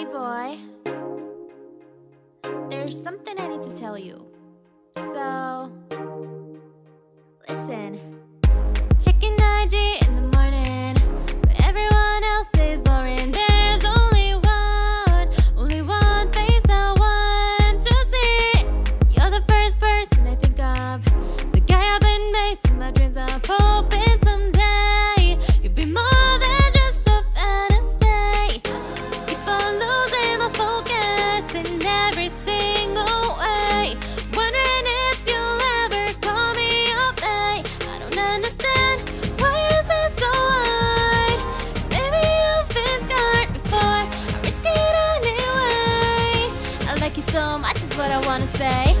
Hey boy, there's something I need to tell you. So, listen. Checking much is what I wanna say.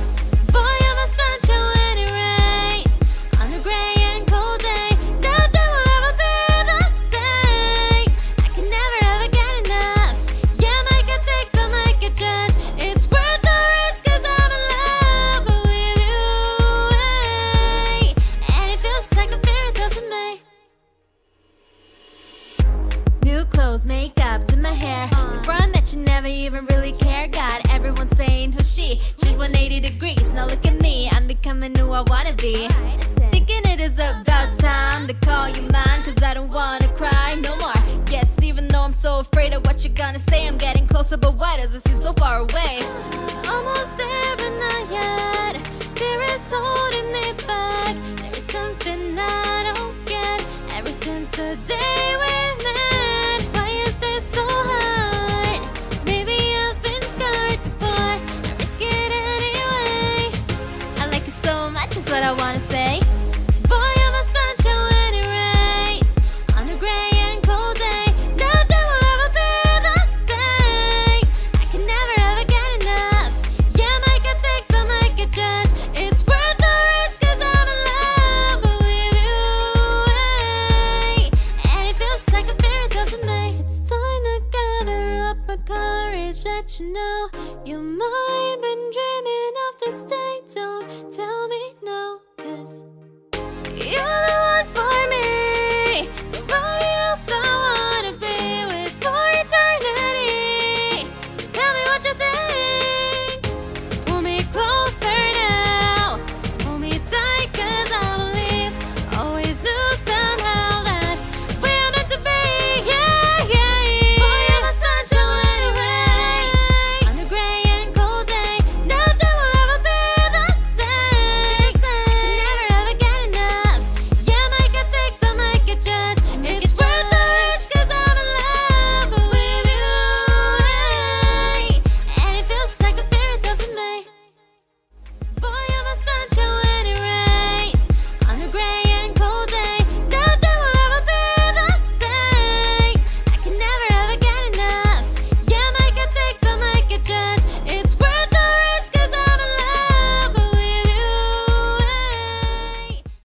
Boy, you're my sunshine when it rains. On a gray and cold day, nothing will ever be the same. I can never ever get enough. Yeah, make a take, don't make a judge. It's worth the risk, cause I'm in love with you. hey. And it feels like a fairy tale to me. New clothes, makeup, did my hair. I even really cared. God, everyone saying who's she? She's 180 degrees. Now look at me, I'm becoming who I wanna be. Thinking it is about time to call you mine, cause I don't wanna cry no more. Yes, even though I'm so afraid of what you're gonna say, I'm getting closer, but why does it seem so far away? Almost there, but not yet. Fear is holding me back. There is something I don't get ever since the day what I wanna say. Boy, you're my sunshine when it rains. On a gray and cold day, nothing will ever be the same. I can never ever get enough. Yeah, make a take, don't make a judge. It's worth the risk, cause I'm in love with you. And it feels like a fairy tale to me. It's time to gather up my courage that you know you're mine,